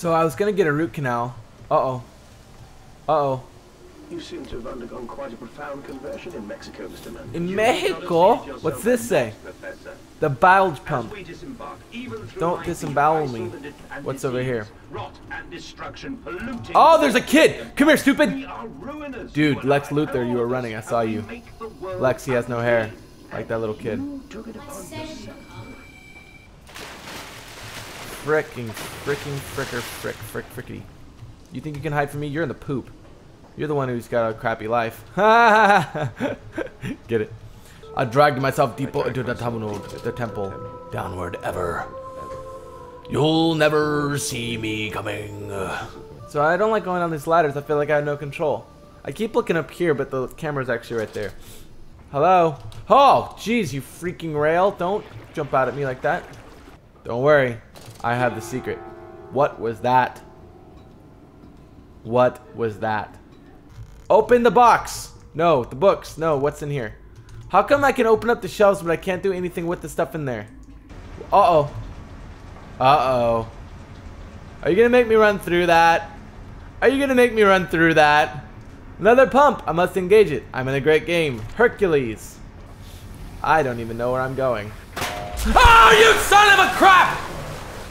So I was gonna get a root canal. Uh-oh. Uh-oh. You seem to have undergone quite a profound conversion in Mexico, Mr. Mann. In Mexico? What's this say? The bilge pump. Don't disembowel me. What's over here? Oh, there's a kid! Come here, stupid! Dude, Lex Luthor, you were running. I saw you. Lex, he has no hair. Like that little kid. Fricking, fricking, fricker, frick, frick, frickety. You think you can hide from me? You're in the poop. You're the one who's got a crappy life. Get it? I dragged myself deeper into the the temple, downward ever. You'll never see me coming. So I don't like going on these ladders. I feel like I have no control. I keep looking up here, but the camera's actually right there. Hello? Oh, jeez, you freaking rail. Don't jump out at me like that. Don't worry. I have the secret. What was that? What was that? Open the box. No, the books. No, what's in here? How come I can open up the shelves, but I can't do anything with the stuff in there? Uh-oh. Uh-oh. Are you to make me run through that? Are you to make me run through that? Another pump. I must engage it. I'm in a great game. Hercules. I don't even know where I'm going. Oh, you son of a crap!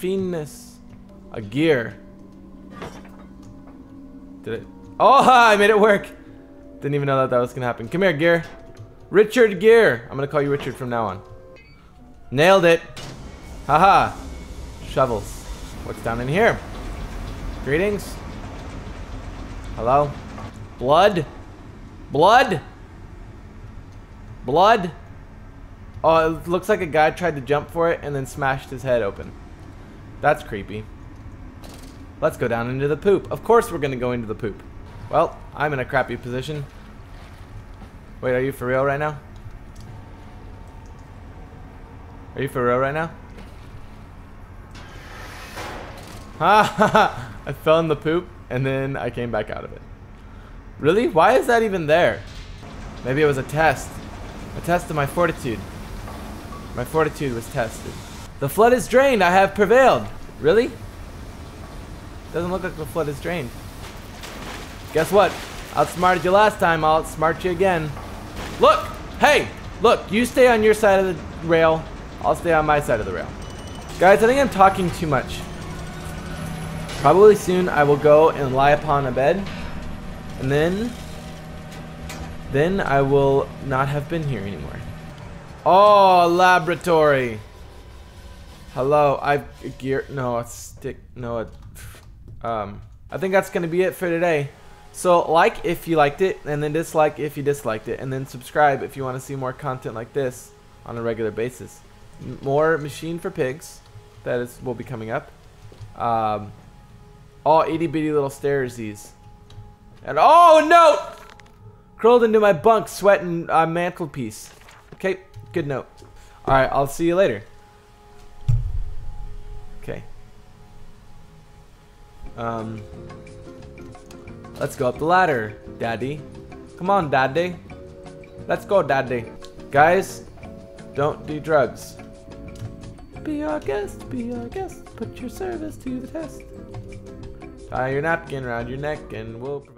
fiendness. A gear. Did it? Oh, I made it work. Didn't even know that that was to happen. Come here, Gear. Richard Gear. I'm to call you Richard from now on. Nailed it. Haha. Shovels. What's down in here? Greetings. Hello? Blood? Blood? Blood? Oh, it looks like a guy tried to jump for it and then smashed his head open. That's creepy. Let's go down into the poop. Of course we're going to go into the poop. Well, I'm in a crappy position. Wait, are you for real right now? Are you for real right now? Ha I fell in the poop and then I came back out of it. Really? Why is that even there? Maybe it was a test. A test of my fortitude. My fortitude was tested. The flood is drained. I have prevailed. Really? Doesn't look like the flood is drained. Guess what? Outsmarted you last time. I'll outsmart you again. Look! Hey! Look, you stay on your side of the rail. I'll stay on my side of the rail. Guys, I think I'm talking too much. Probably soon I will go and lie upon a bed. And then... Then I will not have been here anymore. Oh, laboratory. Hello, I gear. No, stick. No, um, I think that's gonna be it for today. So like if you liked it, and then dislike if you disliked it, and then subscribe if you want to see more content like this on a regular basis. M more machine for pigs, that is will be coming up. Um, all itty bitty little stairs these, and oh no, crawled into my bunk, sweating uh, mantelpiece. Okay. Good note. Alright, I'll see you later. Okay. Um, let's go up the ladder, Daddy. Come on, Daddy. Let's go, Daddy. Guys, don't do drugs. Be our guest, be our guest. Put your service to the test. Tie your napkin around your neck and we'll provide.